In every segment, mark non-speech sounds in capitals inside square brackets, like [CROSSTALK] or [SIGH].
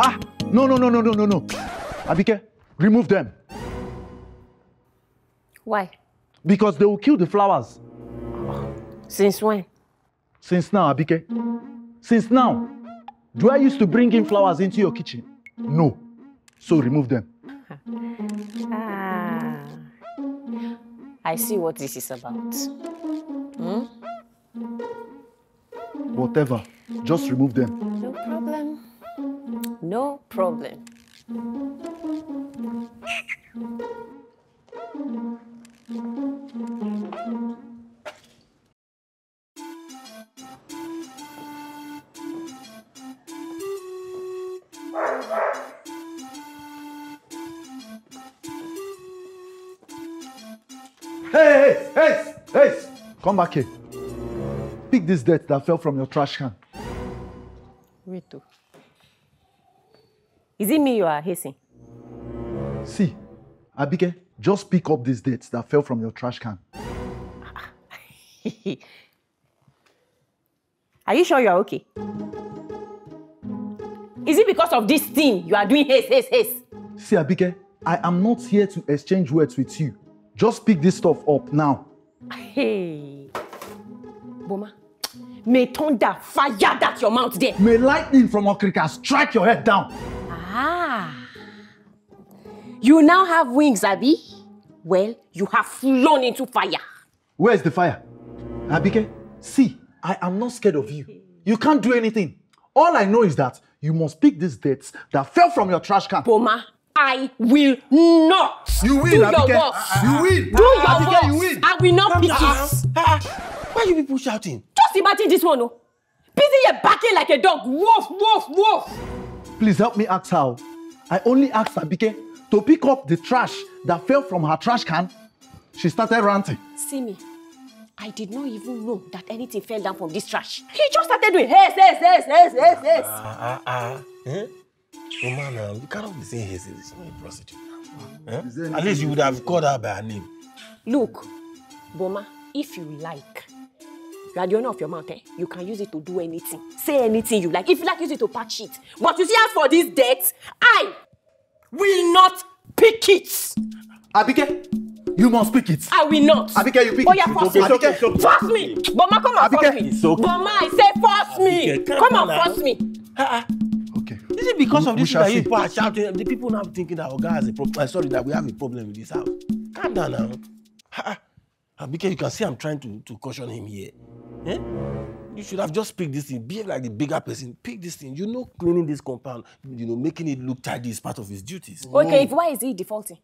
Ah, no, no, no, no, no, no, no. Abike, remove them. Why? Because they will kill the flowers. Since when? Since now, Abike. Since now. Do I used to bring in flowers into your kitchen? No. So remove them. [LAUGHS] Ah. I see what this is about. Hmm? Whatever. Just remove them. No problem. No problem. Hey, hey, hey, hey! Come back here. Pick this dirt that fell from your trash can. Wait. Is it me you are hissing? See, Abike, just pick up this dirt that fell from your trash can. [LAUGHS] Are you sure you are okay? Is it because of this thing you are doing haste, haste, haste? See, Abike, I am not here to exchange words with you. Just pick this stuff up now. Hey. Boma, may thunder fire that your mouth there. May lightning from Okrika strike your head down. You now have wings, Abby? Well, you have flown into fire. Where's the fire? Abike, see, I am not scared of you. You can't do anything. All I know is that you must pick these dates that fell from your trash can. Boma, I will not. You will, Do your Abike. You will. Do your Abike, worst. you will. I will not pick it. Ah, ah. Why are you people shouting? Just imagine this one, oh. Busy here barking like a dog. Woof, woof, woof. Please help me ask how. I only asked Abike to pick up the trash that fell from her trash can. She started ranting. See me. I did not even know that anything fell down from this trash. He just started doing haste, yes, yes, yes, yes, yes. Ah, ah, ah. Eh? Oh man, um, you cannot be saying hey, this is not a prostitute. Eh? At least you would have called her by her name. Look, Boma, if you like, you are the owner of your mouth, eh? You can use it to do anything. Say anything you like. If you like, use it to patch it. But you see, as for this debt, I will not pick it. Abike, you must pick it. I will not. Abike, you pick oh, it. yeah, force okay, me. okay, okay. Force me. Boma, come and force me. okay. Boma, I say force me. Come and force me. Ah, ah. Okay. Is it because of We this shall that people are shouting? The people now thinking that Oga has a problem. Sorry, that we have a problem with this house. Calm down now. Ah. Abike, you can see I'm trying to, to caution him here. Eh? You should have just picked this thing. Behave like the bigger person. Pick this thing. You know, cleaning this compound, you know, making it look tidy is part of his duties. Okay, if why is he defaulting?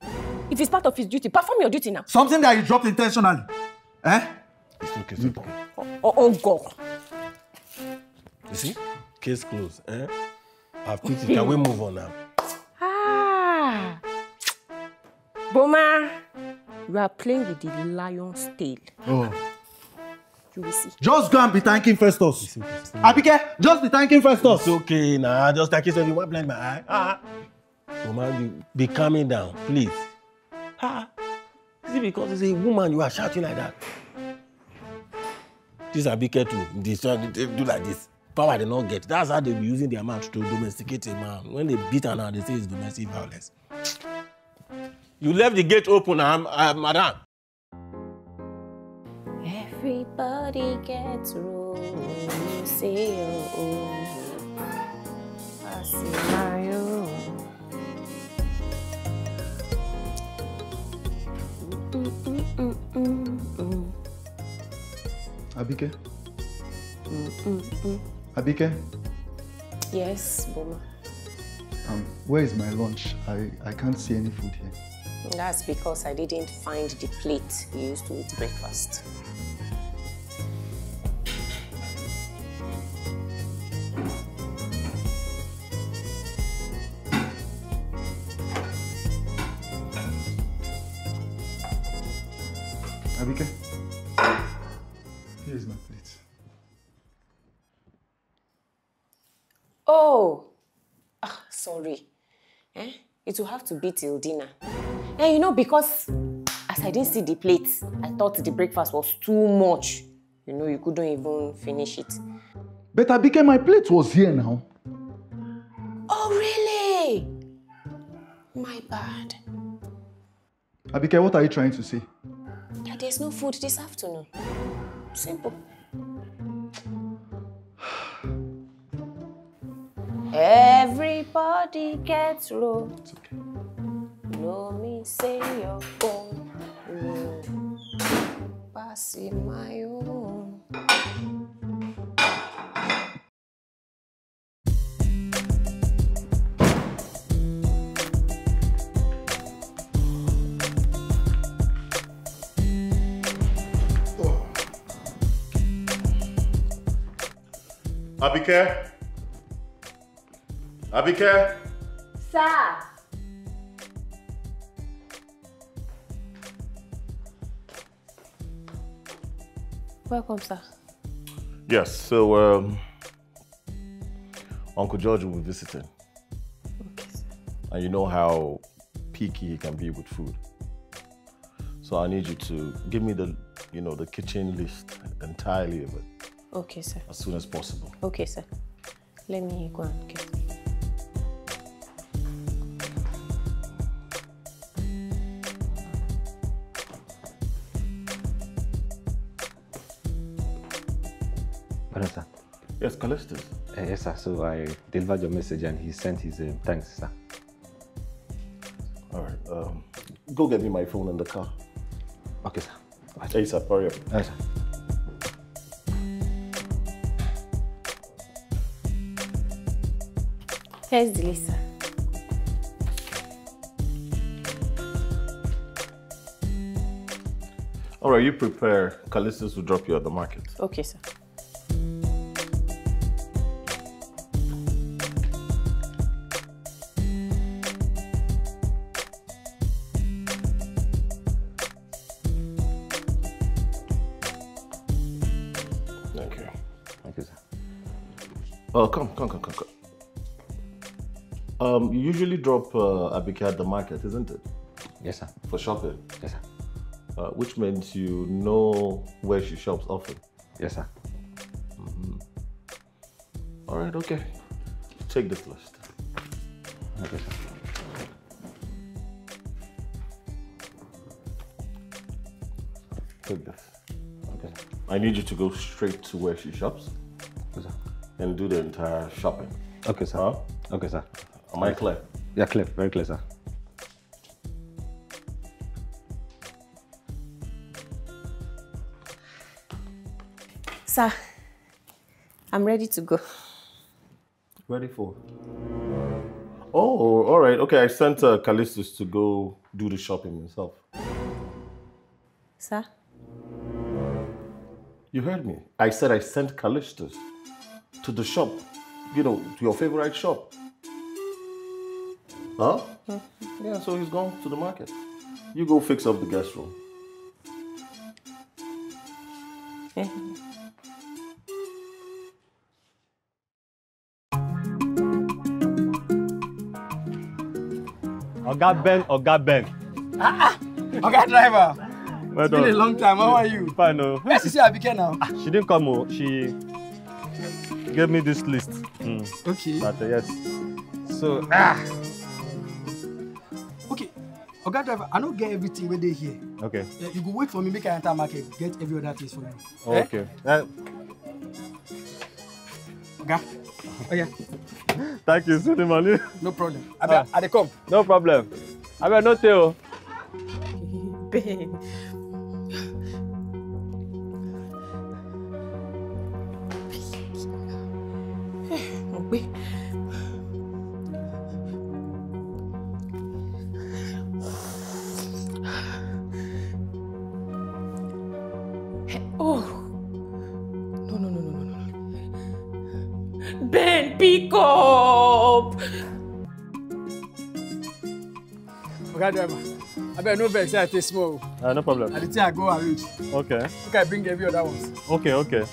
If it's part of his duty, perform your duty now. Something that you dropped intentionally. Eh? It's okay, it's okay. Oh, oh God. You see? Case closed. Eh? I've picked it. Can we move on now? Ah. Boma, you are playing with the lion's tail. Oh. You will see. Just go and be thanking Festus. Abike, just be thanking Festus. It's okay now. Just like you said, you want blind my eye. Ah. Oh man, you be calming down, please. Ah. Is it because it's a woman you are shouting like that? This Abike too. They do like this. Power they not get. That's how they be using their mouth to domesticate a man. When they beat her now, they say it's domestic violence. You left the gate open, um, uh, madam. Everybody gets rolling. You say, oh. I see. Abike. Abike, Yes, Boma. um, where is my lunch? I, I can't see any food here. That's because I didn't find the plate you used to eat breakfast. Here is my plate. Oh, ah, sorry. Eh? It will have to be till dinner. And you know, because as I didn't see the plate, I thought the breakfast was too much. You know, you couldn't even finish it. But Abike, my plate was here now. Oh, really? My bad. Abike, what are you trying to say? That there's no food this afternoon. Simple. [SIGHS] Everybody gets low. It's okay. No me say your phone. No. Passing my own. Abike? Abike? Sir. Welcome, sir. Yes, so um, Uncle George will be visiting. Okay, sir. And you know how picky he can be with food. So I need you to give me the, you know, the kitchen list entirely of it Okay, sir. as soon as possible. Okay, sir. Let me go and get. Pardon, sir. Yes, Kalistus. Uh, yes, sir. So I delivered your message and he sent his um, thanks, sir. All right. Um, go get me my phone in the car. Okay, sir. Right. ASAP, hurry up. Yes, sir. Here's the. All right, you prepare. Kalistus will drop you at the market. Okay, sir. Thank you. Thank you, sir. Oh, come, come, come, come, come. Um, you usually drop uh, Abike at the market, isn't it? Yes, sir. For shopping, Yes, sir. uh, which means you know where she shops often. Yes, sir. All right, okay. Take this list. Okay, sir. Take this. Okay. I need you to go straight to where she shops Okay, sir. and do the entire shopping. Okay, sir. Huh? Okay, sir. Am I clear? Yeah, clear. Very clear, sir. Sir, I'm ready to go. Ready for? Oh, all right. Okay, I sent uh, Kalistus to go do the shopping himself. Sir? You heard me. I said I sent Kalistus to the shop. You know, to your favorite shop. Huh? Yeah, so he's gone to the market. You go fix up the guest room. [LAUGHS] Oga Ben, Oga Ben. Ah, Oga driver, Well it's been a long time. How are you? Fine, oh. Where's Sisi Abike now? She didn't come, oh. She gave me this list. Mm. Okay. But uh, yes. So, ah. Okay. Oga driver, I don't get everything when they here. Okay. Yeah, you go wait for me, make I enter market, get every other things for you. Eh? Okay. Uh, Oga. Oh yeah, thank you, Sudi Mali. no problem. I be, I dey come. No problem. I will not tell. Ben. Mo Oga driver, I be no vex say I take small. Uh, no problem. Na the thing I go arrange. Okay. Make I bring every other ones. Okay, okay.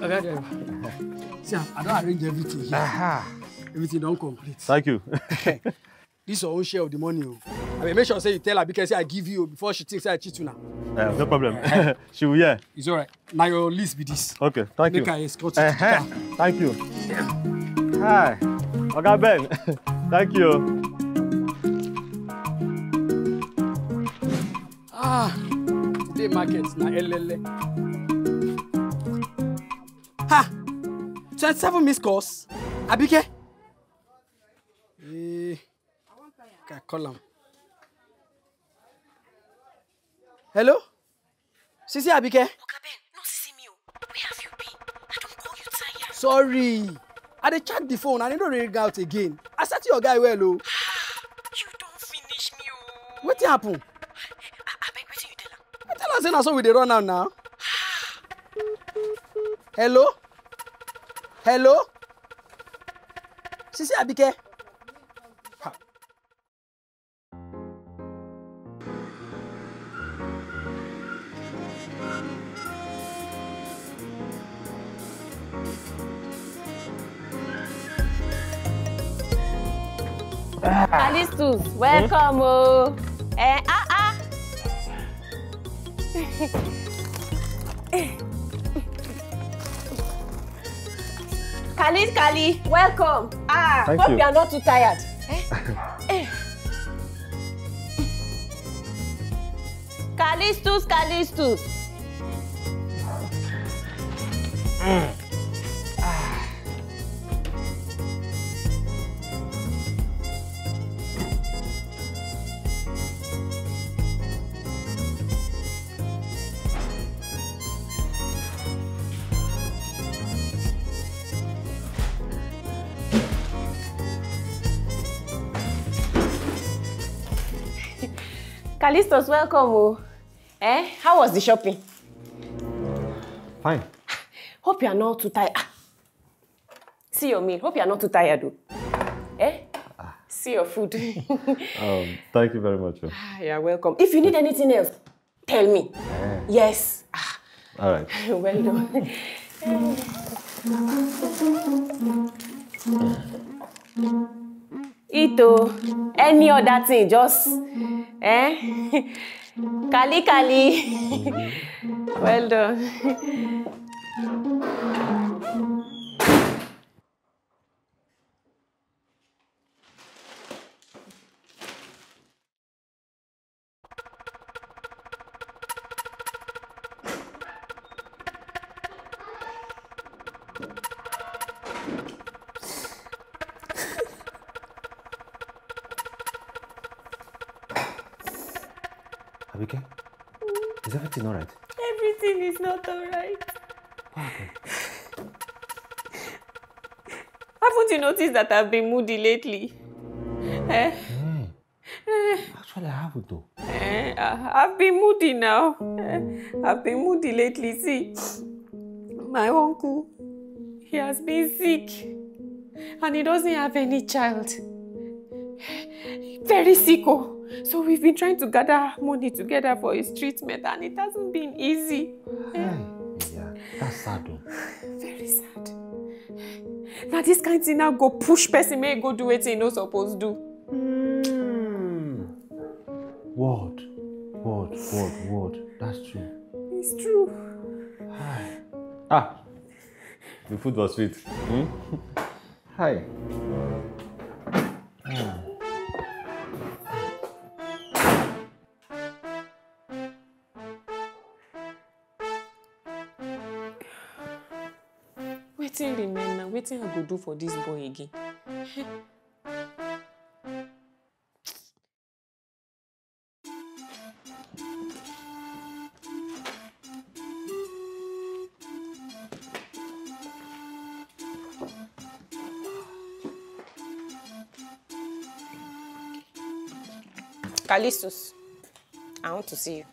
Oga driver. See, I don arrange everything here. Aha. Everything don complete. Thank you. [LAUGHS] This your own share of the money. Oh. mean, make sure say you tell her because say I give you before she thinks say I cheat you now. Uh, no problem. [LAUGHS] she will hear. It's alright. Now your list be this. Okay, thank Make you. I escort you Uh-huh. Thank you. Hi. Oga Ben. [LAUGHS] thank you. Ah, today market na elele. Ha! 27 missed calls. Abike? Eh, okay, call am. Hello? Sisi Abike? Oga Ben, no see me o. Where have you been? I don't call you tired. Sorry. I dey check the phone and e no dey ring out again. I set your guy well o. You don't finish me o. Wetin happen? I beg wetin you tell am. I tell am say na so we dey run am now. Hello? Hello? Sisi Abike? Alistus, welcome o. Eh, ah ah. Kali, Kali, welcome. Ah, Thank hope you. you are not too tired. Eh? [LAUGHS] Eh. Kalistus, Kalistus. Kalistus, welcome. Eh, how was the shopping? Fine. [LAUGHS] Hope you are not too tired. Ah. See your meal. Hope you are not too tired, though. Eh? See your food. [LAUGHS] Um, thank you very much. oh. Ah, You're welcome. If you need anything else, tell me. Yes. Ah, All right. [LAUGHS] well done. Ito, any other thing, just eh? Kali kali. well done. Abike, is everything all right? Everything is not alright. Haven't you noticed that I've been moody lately? Eh? Actually, I haven't though. Eh, I've been moody now. Eh, I've been moody lately. See, my uncle, he has been sick and he doesn't have any child. Very sick. Oh. So we've been trying to gather money together for his treatment and it hasn't been easy. Yeah, that's sad though. [SIGHS] Very sad. Now this kind thing now go push person make e go do wetin e no suppose do. Word, word, word, word. That's true. It's true. Ah, the food was sweet. Hmm? Hi. Wetin Wetin I go do for dis boy again? Callistus, I want to see you.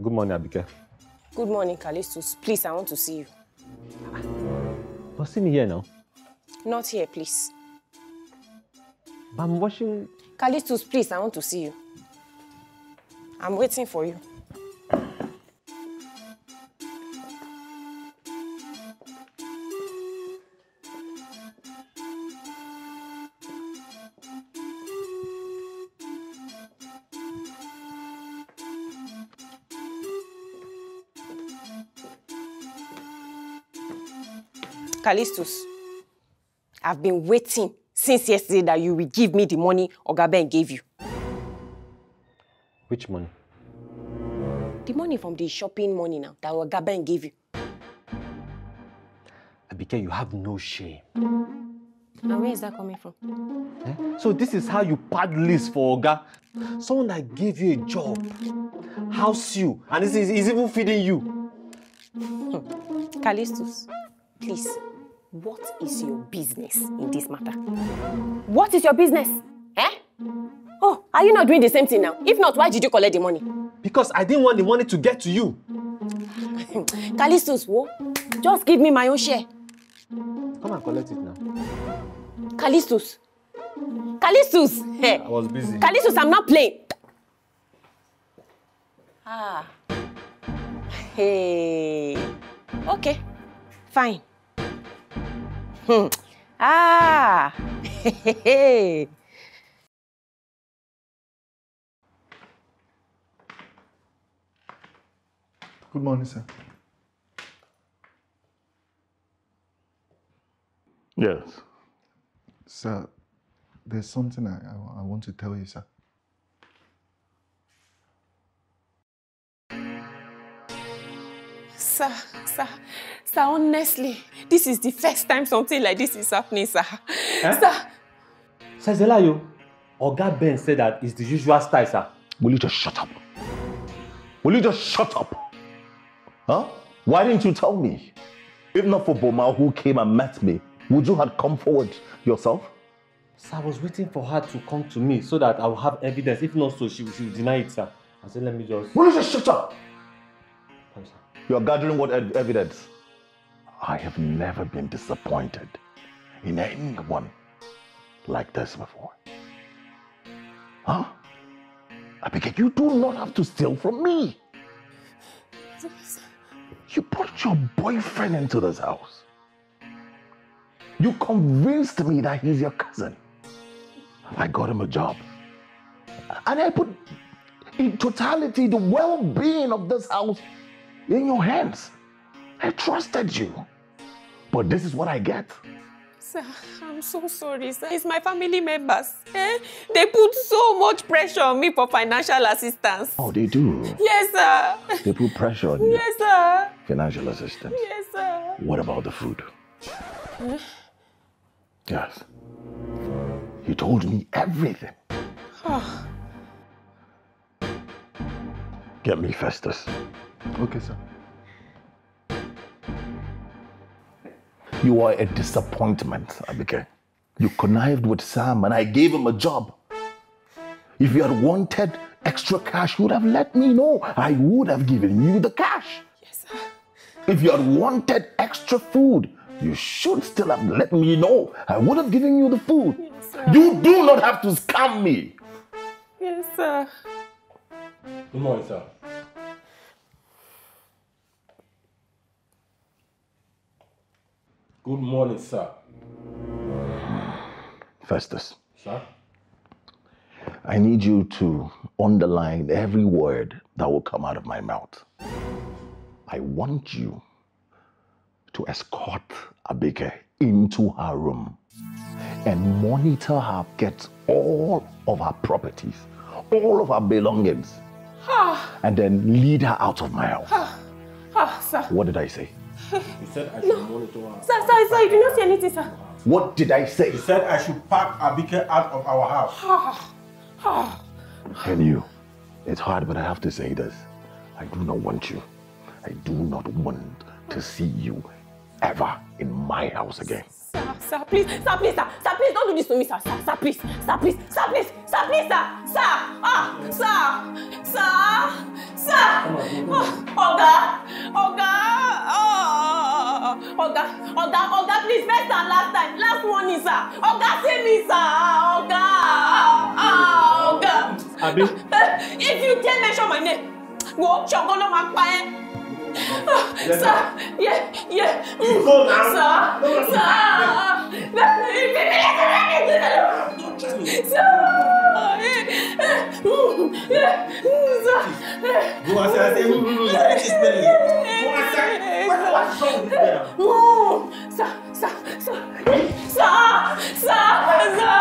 Good morning, Abike. Good morning, Kalistus. Please, I want to see you. But see me here now. Not here, please. I'm watching. Kalistus, please, I want to see you. I'm waiting for you. Kalistus, I've been waiting since yesterday that you will give me the money Oga Ben gave you. Which money? The money from the shopping money now that Oga Ben gave you. Abike, you you have no shame. And where is that coming from? Eh? So this is how you pad list for Oga? Someone that gave you a job, house you, and is, is, is even feeding you. Kalistus, please, what is your business in this matter? What is your business? Eh? Oh, are you not doing the same thing now? If not, why did you collect the money? Because I didn't want the money to get to you. [LAUGHS] Callistus, what? Just give me my own share. Come and collect it now. Callistus. Callistus. Hey. [LAUGHS] I was busy. Callistus, I'm not playing. Ah. [LAUGHS] Hey. Okay. Fine. Hmm. [LAUGHS] Ah. Hey. Good morning, sir. Yes. Sir, there's something I, I, I want to tell you, sir. Sir, sir, sir, honestly, this is the first time something like this is happening, sir. Eh? Sir, Sazelayo, Oga Ben said that it's the usual style, sir. Will you just shut up? Will you just shut up? Huh? Why didn't you tell me? If not for Boma who came and met me, would you have come forward yourself? Sir, I was waiting for her to come to me so that I will have evidence. If not so, she, she will deny it, sir. I said, let me just... Will you just shut up? Sir. You're gathering what evidence? I have never been disappointed in anyone like this before. Huh? Abigail, you do not have to steal from me. You brought your boyfriend into this house. You convinced me that he's your cousin. I got him a job. And I put in totality the well being of this house in your hands. I trusted you. But this is what I get. sir, I'm so sorry, sir. It's my family members. Eh? They put so much pressure on me for financial assistance. Oh, they do. Yes, sir. They put pressure on you. Yes, sir. Financial assistance. Yes, sir. What about the food? Yes. He told me everything. Get me Festus. Okay, sir. You are a disappointment, Abike. You connived with Sam and I gave him a job. If you had wanted extra cash, you would have let me know. I would have given you the cash. Yes, sir. If you had wanted extra food, you should still have let me know. I would have given you the food. sir. you do not have to scam me. Yes, sir. Good morning, sir. Good morning, sir. Festus, Sir? I need you to underline every word that will come out of my mouth. I want you to escort Abike into her room and monitor her, get all of her properties, all of her belongings, and then lead her out of my house. Ah, sir. What did I say? He said I [LAUGHS] should monitor her. Sir, sir, sir, you do not see anything, sir. What did I say? He said I should pack Abike out of our house. And you, it's hard, but I have to say this. I do not want you. I do not want to see you ever in my house again. Sir, sir, please, sir, please, sir, sir, please, don't do this to me, sir, sir, sir, please, sir, please, sir, please, sir, please, sir, sir, ah, sir, sir, sir, Oga, Oga, oh, Oga, Oga, Oga, please, first and last time, last warning, sir, Oga, save me, sir, Oga, ah, Oga. Abi? Eh, [LAUGHS] If you dare mention my name, wo ṣọ̀gbọ́n ló máa pa ẹ́ sir, yeah, yeah. You go now. Sir, sir. Go and say, who knows what she's telling you? Go and say, what's wrong with her? Sir, sir, sir. Sir, sir, sir,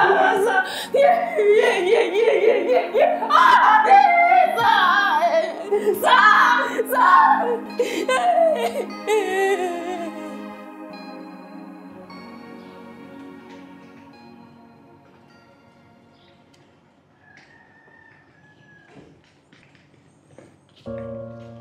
sir. Yeah, yeah, yeah, yeah, yeah, yeah. Ah, sir. [LAUGHS] No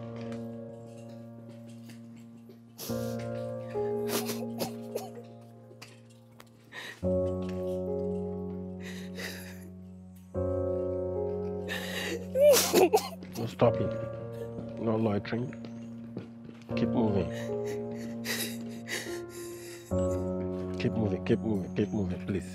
stopping. No loitering. Keep moving. Keep moving, keep moving, keep moving, please.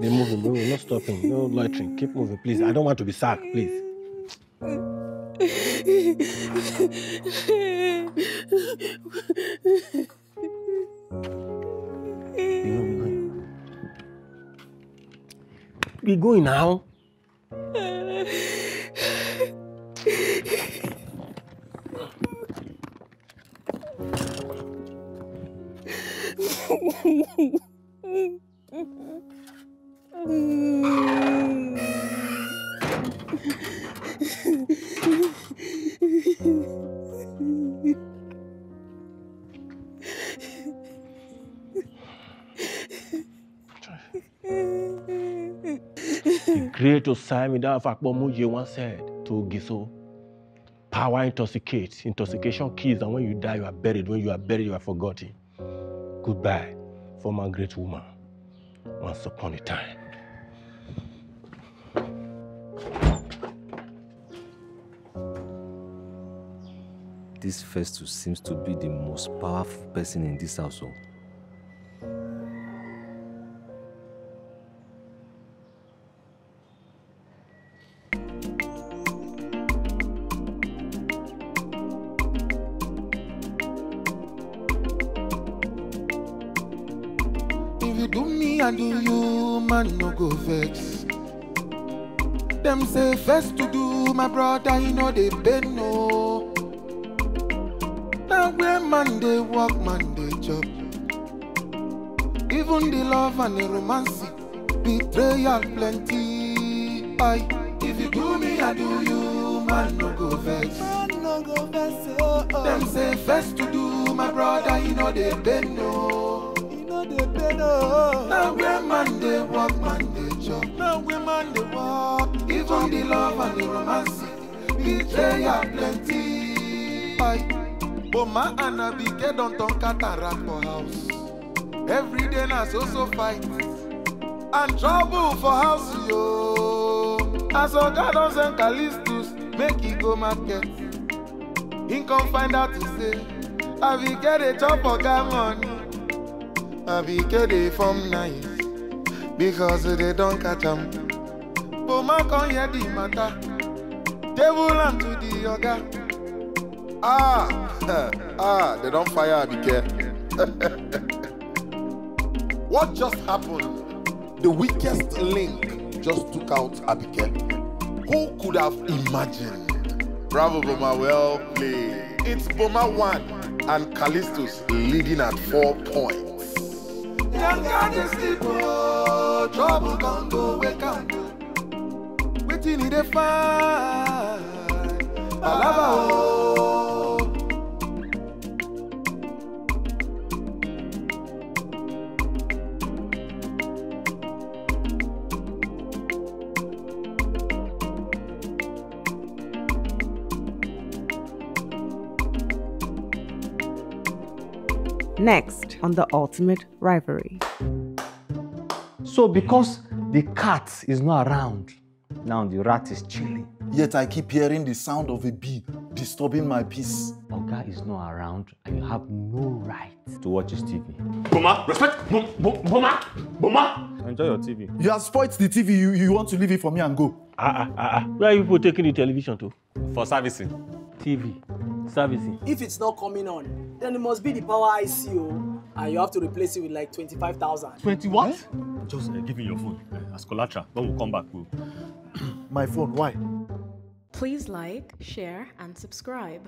They're moving, moving, not stopping, no loitering. Keep moving, please. I don't want to be sacked, please. Be going now. [LAUGHS] The great Osamida Fakbomoye once said to Giso, power intoxicates. Intoxication kills, and when you die, you are buried. When you are buried, you are forgotten. Goodbye, former great woman. Once upon a time. This Festus seems to be the most powerful person in this household. Man, no go vex. Them say first to do, my brother, you know they pay no. Now where man they work man they chop. Even the love and the romance, betrayal plenty. Aye. If you do me, I do you, man, no go vex. no go vex. Oh, oh. Them say first to do, my brother, you know they pay no. No. Now where man they walk, man they chop. Now where man they walk. Even the love and the romance, betrayal plenty. Aye. Boma and Abike don't turn cataract for house. Every day na so so fight. And trouble for house yo. As Oga don send Callistus, make he go market. He come find out to say, Abike dey chop Oga money. Abike dey form nice. Because they don catch am. Boma come hear the matter. Table am to the Oga. Ah, [LAUGHS] ah, they don't fire Abike. [LAUGHS] what just happened? The weakest link just took out Abike. Who could have imagined? Bravo, Boma, well played. It's Boma 1 and Callistus leading at 4 points. Guy, they sleep, oh, trouble can go, wake up. Waiting in the find. Palava, oh. Next on the ultimate rivalry. So because the cat is not around, now the rat is chilling. Yet I keep hearing the sound of a bee disturbing my peace. Oga is not around and you have no right to watch his TV. Boma, respect. Bom, bom, Boma, Boma. Enjoy your TV. You have spoilt the TV, you, you want to leave it for me and go. Ah, ah, ah, ah. Where are you people taking the television to? For servicing. TV. Servicing. If it's not coming on, then it must be the power ICO, and you have to replace it with like twenty-five thousand. 20 what? Just uh, give me your phone uh, as collateral. When we come back, we'll. My phone, why? Please like, share, and subscribe.